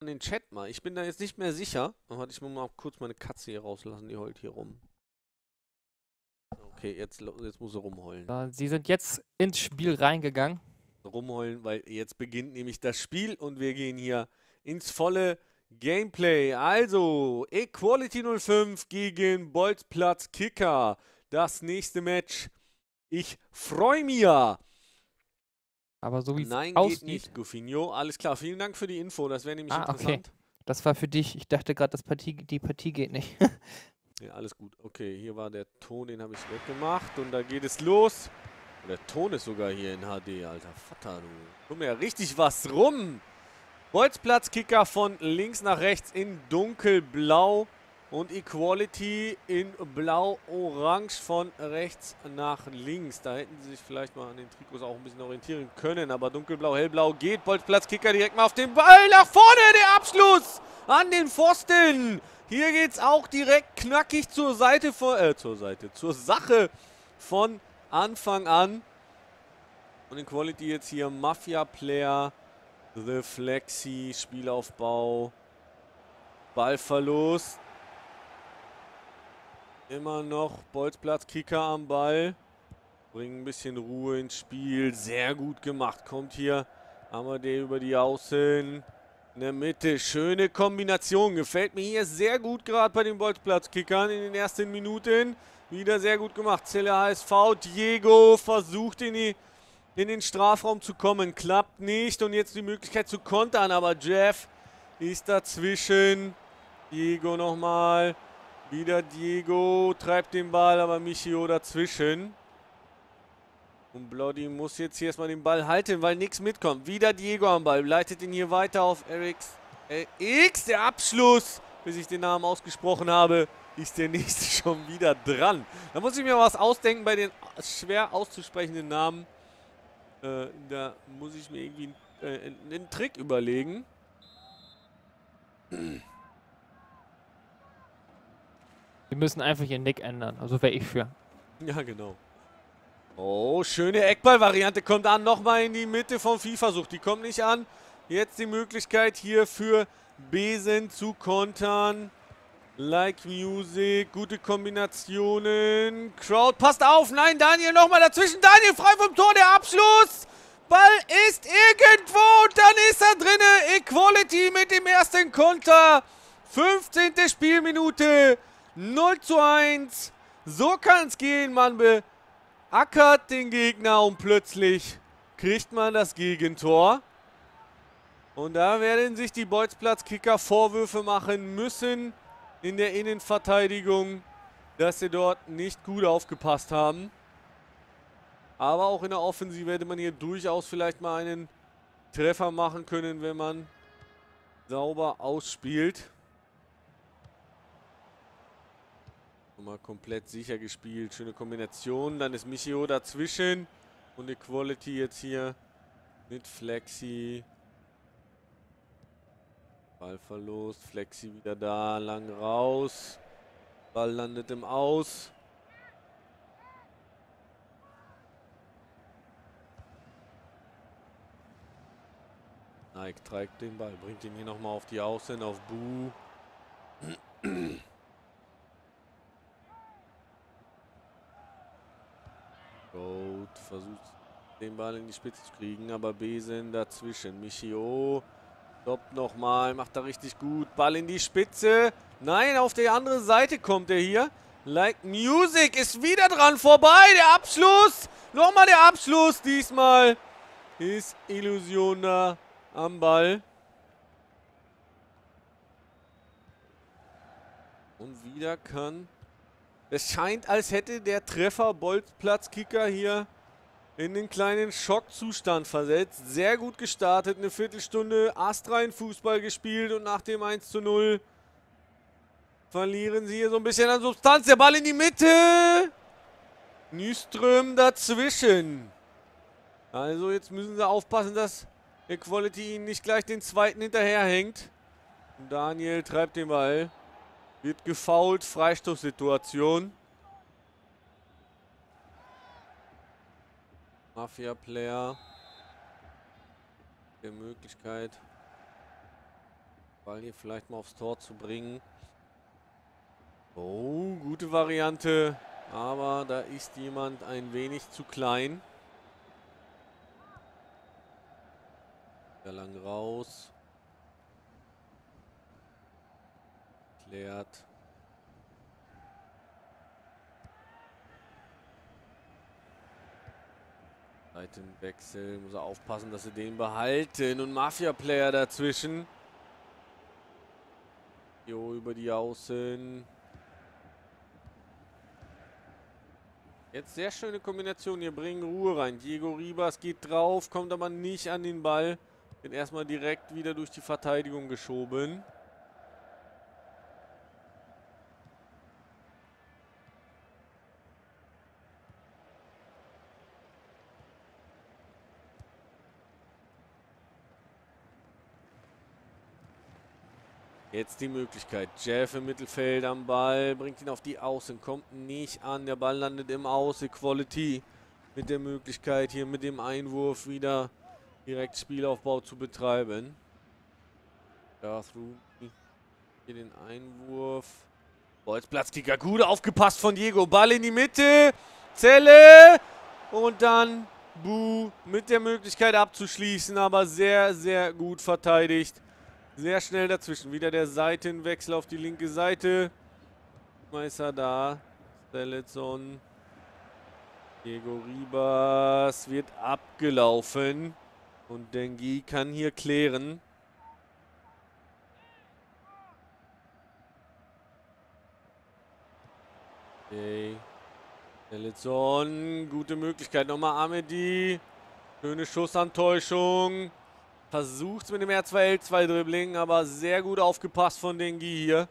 in den Chat mal. Ich bin da jetzt nicht mehr sicher. Dann hatte ich mal kurz meine Katze hier rauslassen, die heult hier rum. Okay, jetzt, jetzt muss er rumheulen. Sie sind jetzt ins Spiel reingegangen. Rumheulen, weil jetzt beginnt nämlich das Spiel und wir gehen hier ins volle Gameplay. Also, Equality 05 gegen Bolzplatz Kicker. Das nächste Match. Ich freue mich. Aber so wie es aussieht... Nein, geht nicht, Guffinho. Alles klar, vielen Dank für die Info. Das wäre nämlich ah, interessant. Okay. Das war für dich. Ich dachte gerade, Partie, die Partie geht nicht. ja, alles gut. Okay, hier war der Ton, den habe ich weggemacht. Und da geht es los. Der Ton ist sogar hier in HD, alter Vater, du. Komm ja richtig was rum. Bolzplatzkicker von links nach rechts in dunkelblau. Und Equality in blau-orange von rechts nach links. Da hätten sie sich vielleicht mal an den Trikots auch ein bisschen orientieren können. Aber dunkelblau, hellblau geht. Bolzplatzkicker direkt mal auf den Ball. Nach vorne der Abschluss an den Pfosten. Hier geht es auch direkt knackig zur Seite von, äh, zur Seite, zur Sache von Anfang an. Und Equality jetzt hier Mafia-Player, The Flexi, Spielaufbau, Ballverlust. Immer noch Bolzplatz, Kicker am Ball. Bringen ein bisschen Ruhe ins Spiel. Sehr gut gemacht. Kommt hier Amadee über die Außen. In der Mitte. Schöne Kombination. Gefällt mir hier sehr gut gerade bei den Bolzplatz-Kickern in den ersten Minuten. Wieder sehr gut gemacht. Zelle HSV. Diego versucht in, die, in den Strafraum zu kommen. Klappt nicht. Und jetzt die Möglichkeit zu kontern. Aber Jeff ist dazwischen. Diego nochmal. Wieder Diego treibt den Ball, aber Michio dazwischen. Und Bloody muss jetzt hier erstmal den Ball halten, weil nichts mitkommt. Wieder Diego am Ball, leitet ihn hier weiter auf Eriks. Äh, X, der Abschluss, bis ich den Namen ausgesprochen habe, ist der nächste schon wieder dran. Da muss ich mir was ausdenken bei den schwer auszusprechenden Namen. Äh, da muss ich mir irgendwie äh, einen Trick überlegen. Die müssen einfach ihren Nick ändern. Also wäre ich für. Ja, genau. Oh, schöne Eckball-Variante kommt an. Nochmal in die Mitte vom FIFA-Sucht. Die kommt nicht an. Jetzt die Möglichkeit hier für Besen zu kontern. Like Music, gute Kombinationen. Crowd passt auf. Nein, Daniel nochmal dazwischen. Daniel frei vom Tor, der Abschluss. Ball ist irgendwo und dann ist er drinne. Equality mit dem ersten Konter. 15. Spielminute. 0 zu 1. So kann es gehen. Man beackert den Gegner und plötzlich kriegt man das Gegentor. Und da werden sich die Bolzplatz-Kicker Vorwürfe machen müssen in der Innenverteidigung, dass sie dort nicht gut aufgepasst haben. Aber auch in der Offensive hätte man hier durchaus vielleicht mal einen Treffer machen können, wenn man sauber ausspielt. Nochmal komplett sicher gespielt. Schöne Kombination. Dann ist Michio dazwischen. Und Equality jetzt hier mit Flexi. Ballverlust. Flexi wieder da. Lang raus. Ball landet im Aus. Nike trägt den Ball. Bringt ihn hier nochmal auf die Außen. Auf Bu. Goat versucht den Ball in die Spitze zu kriegen, aber Besen dazwischen. Michio stoppt nochmal, macht da richtig gut. Ball in die Spitze. Nein, auf die andere Seite kommt er hier. Like Music ist wieder dran vorbei. Der Abschluss. Nochmal der Abschluss. Diesmal ist Illusion da am Ball. Und wieder kann es scheint, als hätte der Treffer Bolzplatzkicker hier in den kleinen Schockzustand versetzt. Sehr gut gestartet, eine Viertelstunde astrein Fußball gespielt und nach dem 1 zu 0 verlieren sie hier so ein bisschen an Substanz. Der Ball in die Mitte. Nyström dazwischen. Also jetzt müssen sie aufpassen, dass Equality ihnen nicht gleich den zweiten hinterherhängt. Daniel treibt den Ball. Wird gefault, Freistoßsituation. Mafia-Player. Der Möglichkeit. Ball hier vielleicht mal aufs Tor zu bringen. Oh, gute Variante. Aber da ist jemand ein wenig zu klein. Sehr lang raus. Klärt. Seitenwechsel. Muss er aufpassen, dass sie den behalten. Und Mafia-Player dazwischen. Jo, über die Außen. Jetzt sehr schöne Kombination hier. Bringen Ruhe rein. Diego Ribas geht drauf, kommt aber nicht an den Ball. Wird erstmal direkt wieder durch die Verteidigung geschoben. Jetzt die Möglichkeit. Jeff im Mittelfeld am Ball, bringt ihn auf die Außen, kommt nicht an. Der Ball landet im Aus. Equality mit der Möglichkeit, hier mit dem Einwurf wieder direkt Spielaufbau zu betreiben. Darth Rooney hier den Einwurf. Bolzplatzkicker, gut aufgepasst von Diego. Ball in die Mitte. Zelle. Und dann Bu mit der Möglichkeit abzuschließen, aber sehr, sehr gut verteidigt. Sehr schnell dazwischen. Wieder der Seitenwechsel auf die linke Seite. Meister da. Stelitson. Diego Ribas wird abgelaufen. Und Dengi kann hier klären. Okay. Stelitson. Gute Möglichkeit. Nochmal Amedi. Schöne Schussantäuschung. Versucht mit dem R2L2-Dribbling, aber sehr gut aufgepasst von Dengi hier.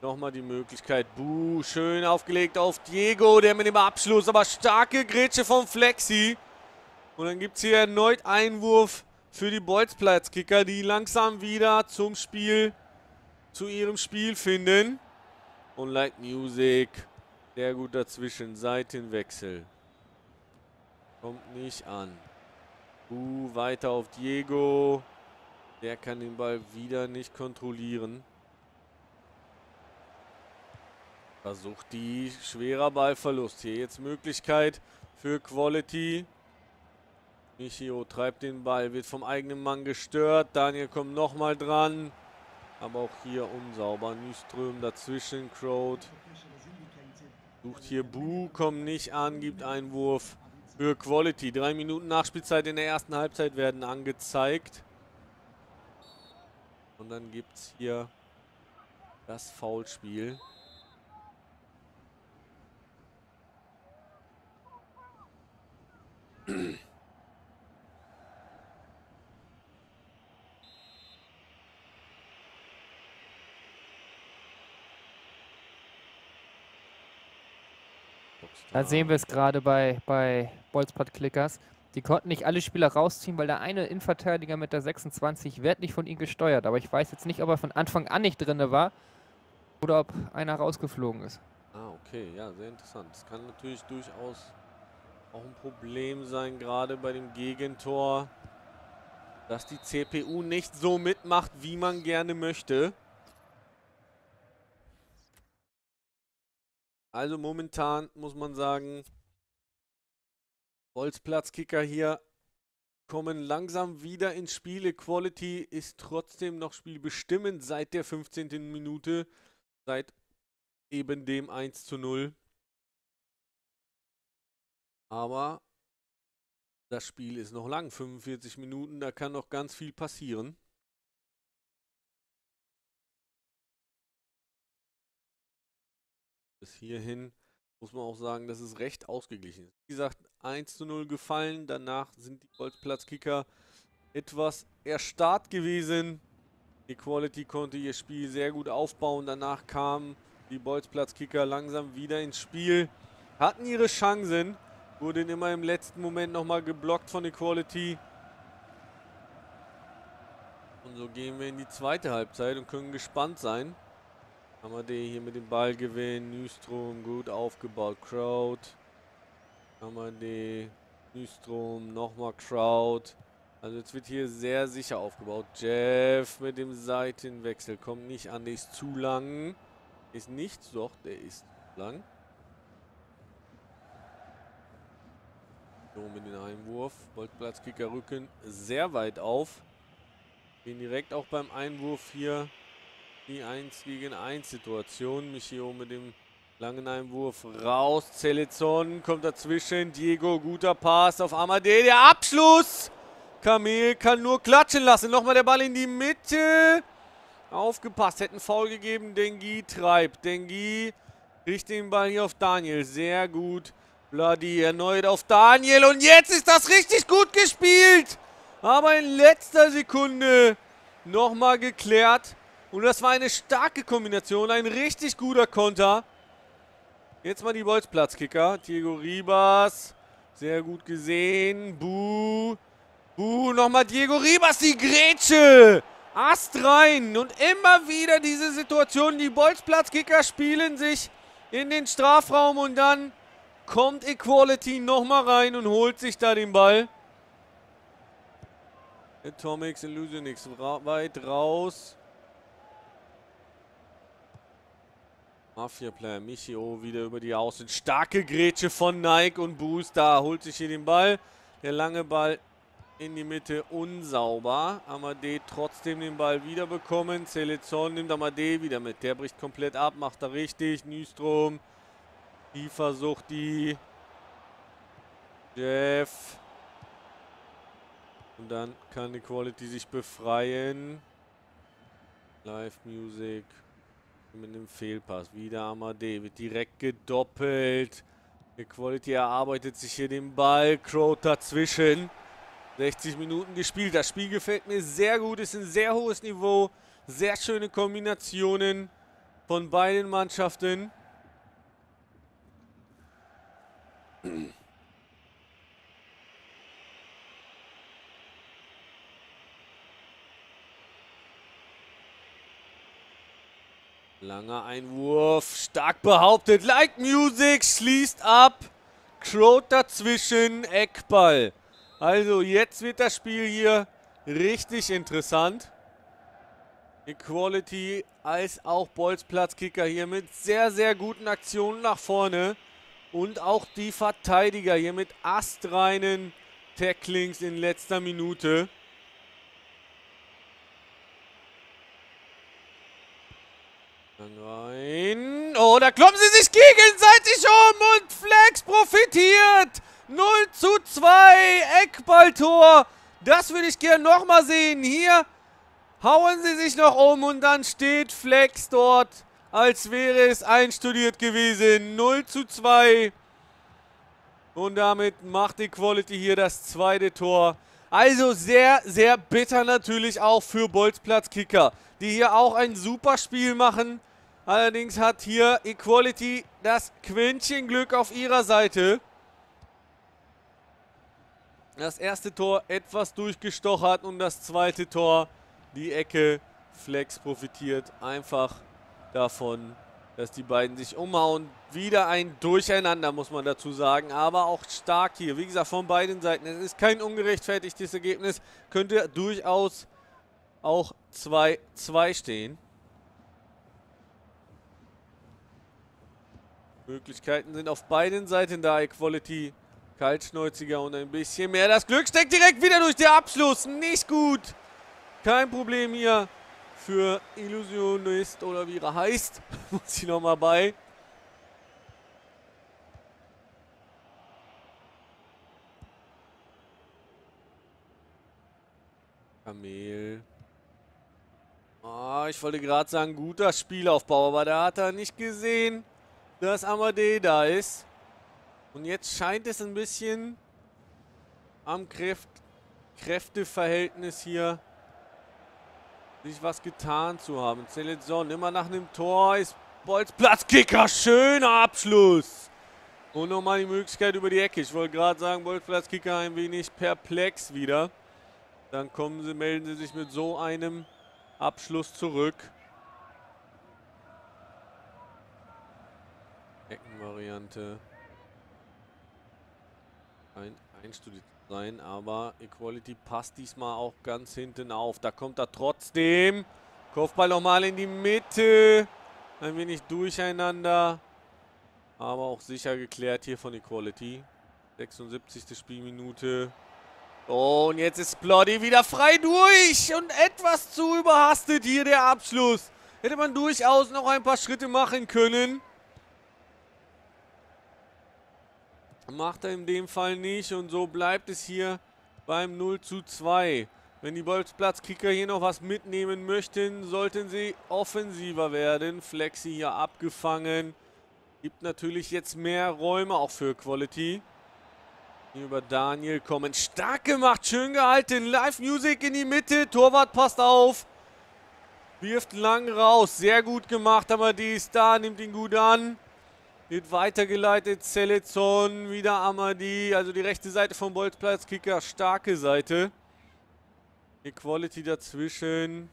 Nochmal die Möglichkeit. Buh, schön aufgelegt auf Diego, der mit dem Abschluss, aber starke Grätsche vom Flexi. Und dann gibt es hier erneut Einwurf für die Bolzplatzkicker, die langsam wieder zum Spiel, zu ihrem Spiel finden. Und Light Music, sehr gut dazwischen, Seitenwechsel. Kommt nicht an. Uh, weiter auf Diego. Der kann den Ball wieder nicht kontrollieren. Versucht die schwerer Ballverlust. Hier jetzt Möglichkeit für Quality. Michio treibt den Ball, wird vom eigenen Mann gestört. Daniel kommt nochmal dran. Aber auch hier unsauber. Nyström dazwischen. Crowd sucht hier Bu, kommt nicht an, gibt Einwurf für Quality. Drei Minuten Nachspielzeit in der ersten Halbzeit werden angezeigt. Und dann gibt es hier das Foulspiel. Da sehen wir es gerade bei, bei Bolzpad-Clickers. Die konnten nicht alle Spieler rausziehen, weil der eine Innenverteidiger mit der 26 wird nicht von ihnen gesteuert. Aber ich weiß jetzt nicht, ob er von Anfang an nicht drin war oder ob einer rausgeflogen ist. Ah, okay. Ja, sehr interessant. Das kann natürlich durchaus auch ein Problem sein, gerade bei dem Gegentor, dass die CPU nicht so mitmacht, wie man gerne möchte. Also momentan muss man sagen, Bolzplatzkicker hier kommen langsam wieder ins Spiel. Equality ist trotzdem noch spielbestimmend seit der 15. Minute, seit eben dem 1 zu 0. Aber das Spiel ist noch lang, 45 Minuten, da kann noch ganz viel passieren. bis hierhin muss man auch sagen, dass es recht ausgeglichen ist. Wie gesagt, 1 zu 0 gefallen. Danach sind die Goldplatzkicker etwas erstarrt gewesen. Equality konnte ihr Spiel sehr gut aufbauen. Danach kamen die Bolzplatzkicker langsam wieder ins Spiel. Hatten ihre Chancen. Wurden immer im letzten Moment nochmal geblockt von Equality. Und so gehen wir in die zweite Halbzeit und können gespannt sein. Hamade hier mit dem Ball gewinnen. Nystrom gut aufgebaut. Crowd. Hamade. Nystrom. Nochmal Crowd. Also jetzt wird hier sehr sicher aufgebaut. Jeff mit dem Seitenwechsel kommt nicht an, der ist zu lang. Ist nicht, doch, der ist lang. So mit dem Einwurf. Bolzplatzkicker Rücken sehr weit auf. Gehen direkt auch beim Einwurf hier die 1 gegen 1 Situation. Michio mit dem langen Einwurf raus. Zelezon kommt dazwischen. Diego, guter Pass auf Amadee. Der Abschluss! Kamel kann nur klatschen lassen. Nochmal der Ball in die Mitte. Aufgepasst, hätten Foul gegeben. Dengi treibt. Dengi richtet den Ball hier auf Daniel. Sehr gut. Vladi erneut auf Daniel. Und jetzt ist das richtig gut gespielt. Aber in letzter Sekunde nochmal geklärt. Und das war eine starke Kombination. Ein richtig guter Konter. Jetzt mal die Bolzplatzkicker. Diego Ribas. Sehr gut gesehen. Buh. Uh, nochmal Diego Ribas, die Grätsche. Ast rein. Und immer wieder diese Situation. Die Bolzplatzkicker spielen sich in den Strafraum und dann kommt Equality nochmal rein und holt sich da den Ball. Atomics, Illusionix weit raus. Mafia-Player Michio wieder über die Außen. Starke Grätsche von Nike und Boost. Da holt sich hier den Ball. Der lange Ball in die Mitte unsauber. Amade trotzdem den Ball wiederbekommen. Selezon nimmt Amade wieder mit. Der bricht komplett ab, macht er richtig. Nystrom. Die versucht die. Jeff. Und dann kann die Quality sich befreien. Live Music. Mit einem Fehlpass. Wieder Amade. Wird direkt gedoppelt. Die Quality erarbeitet sich hier den Ball. Crow dazwischen. 60 Minuten gespielt. Das Spiel gefällt mir sehr gut. Ist ein sehr hohes Niveau. Sehr schöne Kombinationen von beiden Mannschaften. Langer Einwurf, stark behauptet. Like Music schließt ab. Crow dazwischen, Eckball. Also jetzt wird das Spiel hier richtig interessant. Equality als auch Bolzplatzkicker hier mit sehr, sehr guten Aktionen nach vorne. Und auch die Verteidiger hier mit astreinen Tacklings in letzter Minute. Dann rein. Oh, da kloppen sie sich gegenseitig um und Flex profitiert. 0 zu 2, Eckballtor. Das würde ich gerne nochmal sehen. Hier hauen sie sich noch um und dann steht Flex dort, als wäre es einstudiert gewesen. 0 zu 2. Und damit macht die Quality hier das zweite Tor. Also sehr, sehr bitter natürlich auch für Bolzplatz-Kicker, die hier auch ein super Spiel machen. Allerdings hat hier Equality das Quäntchen Glück auf ihrer Seite. Das erste Tor etwas durchgestochert und das zweite Tor, die Ecke. Flex profitiert einfach davon, dass die beiden sich umhauen. Wieder ein Durcheinander, muss man dazu sagen, aber auch stark hier. Wie gesagt, von beiden Seiten. Es ist kein ungerechtfertigtes Ergebnis. Könnte durchaus auch 2-2 stehen. Möglichkeiten sind auf beiden Seiten da. Equality Kaltschnäuziger und ein bisschen mehr. Das Glück steckt direkt wieder durch den Abschluss. Nicht gut. Kein Problem hier für Illusionist oder wie er heißt. Muss ich nochmal bei. Kamel. Oh, ich wollte gerade sagen, guter Spielaufbau, aber da hat er nicht gesehen, dass Amadee da ist. Und jetzt scheint es ein bisschen am Kräft Kräfteverhältnis hier sich was getan zu haben. Zelezon immer nach einem Tor ist Bolz Platzkicker. Schöner Abschluss. Und nochmal die Möglichkeit über die Ecke. Ich wollte gerade sagen, Bolz Platzkicker ein wenig perplex wieder. Dann kommen sie, melden sie sich mit so einem Abschluss zurück. Eckenvariante. Ein, einstudiert. sein, aber Equality passt diesmal auch ganz hinten auf. Da kommt er trotzdem. Kopfball nochmal in die Mitte. Ein wenig durcheinander. Aber auch sicher geklärt hier von Equality. 76. Spielminute. Und jetzt ist Ploddy wieder frei durch. Und etwas zu überhastet hier der Abschluss. Hätte man durchaus noch ein paar Schritte machen können. Macht er in dem Fall nicht. Und so bleibt es hier beim 0 zu 2. Wenn die Bolzplatzkicker hier noch was mitnehmen möchten, sollten sie offensiver werden. Flexi hier abgefangen. Gibt natürlich jetzt mehr Räume auch für Quality. Über Daniel kommen. Stark gemacht, schön gehalten. Live Music in die Mitte. Torwart passt auf. Wirft lang raus. Sehr gut gemacht, aber die ist da. Nimmt ihn gut an. Wird weitergeleitet. Selezon. Wieder Amadi. Also die rechte Seite vom Bolzplatz. Kicker. Starke Seite. Equality dazwischen.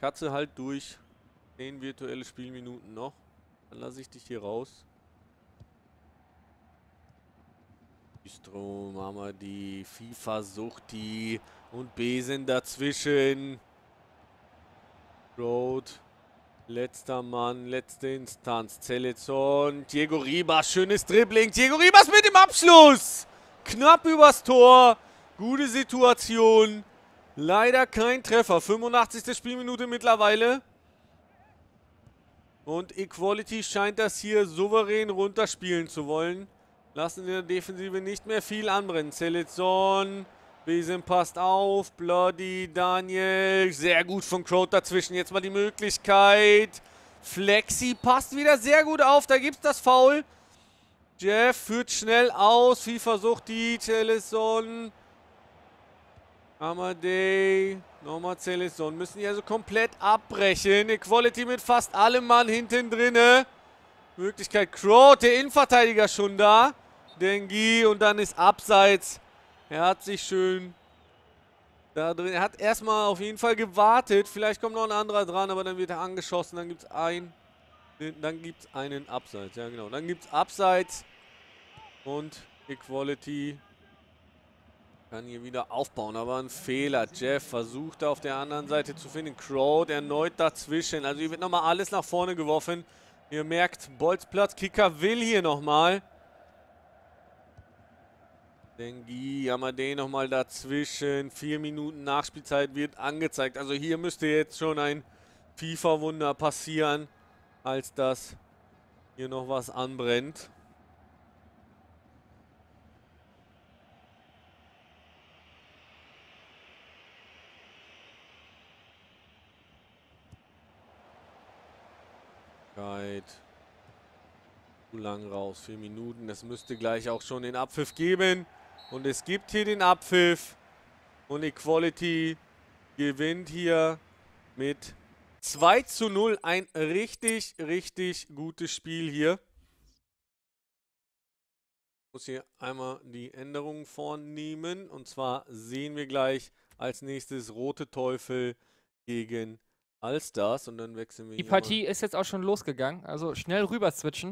Katze halt durch. 10 virtuelle Spielminuten noch. Dann lasse ich dich hier raus. Strom, FIFA sucht die und Besen dazwischen. Road. Letzter Mann, letzte Instanz. Zelezon. Diego Ribas, schönes Dribbling. Diego Ribas mit dem Abschluss. Knapp übers Tor. Gute Situation. Leider kein Treffer. 85. Spielminute mittlerweile. Und Equality scheint das hier souverän runterspielen zu wollen. Lassen in der Defensive nicht mehr viel anbrennen. Zelezon. Besen passt auf. Bloody, Daniel. Sehr gut von Crow dazwischen. Jetzt mal die Möglichkeit. Flexi passt wieder sehr gut auf. Da gibt es das Foul. Jeff führt schnell aus. Wie versucht die. Celesson. Amadei. Nochmal Celesson. Müssen die also komplett abbrechen. Equality mit fast allem Mann hinten drinne. Möglichkeit Crow. Der Innenverteidiger schon da. Dengi. Und dann ist Abseits. Er hat sich schön da drin. Er hat erstmal auf jeden Fall gewartet. Vielleicht kommt noch ein anderer dran, aber dann wird er angeschossen. Dann gibt es ein. Dann gibt es einen Abseits. Ja, genau. Dann gibt es Abseits. Und Equality kann hier wieder aufbauen. Aber ein Fehler. Jeff versucht auf der anderen Seite zu finden. Crowd erneut dazwischen. Also hier wird nochmal alles nach vorne geworfen. Ihr merkt, Bolzplatz, Kicker will hier nochmal. Dengi, Amadei nochmal dazwischen. Vier Minuten Nachspielzeit wird angezeigt. Also hier müsste jetzt schon ein FIFA-Wunder passieren, als dass hier noch was anbrennt. Zu lang raus. Vier Minuten. Das müsste gleich auch schon den Abpfiff geben. Und es gibt hier den Abpfiff. Und Equality gewinnt hier mit 2 zu 0. Ein richtig, richtig gutes Spiel hier. Ich muss hier einmal die Änderungen vornehmen. Und zwar sehen wir gleich als nächstes Rote Teufel gegen Allstars. Und dann wechseln wir Die Partie ist jetzt auch schon losgegangen. Also schnell rüber switchen.